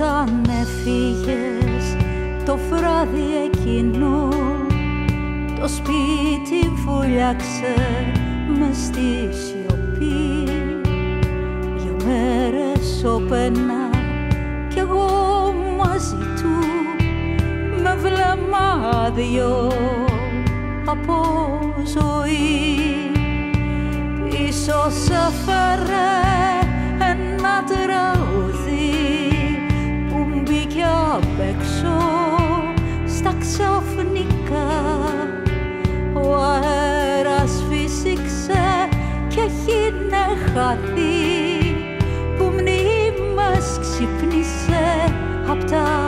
όταν έφυγες το βράδυ εκείνο το σπίτι βουλιάξε μες στη σιωπή. Για μέρες όπαινα κι εγώ μαζί του με βλέμμα άδειο από ζωή. Πίσω σε απ' έξω στα ξαφνικά. Ο αέρας φύσηξε και έχει χαθεί που μνήμες ξυπνήσε απ' τα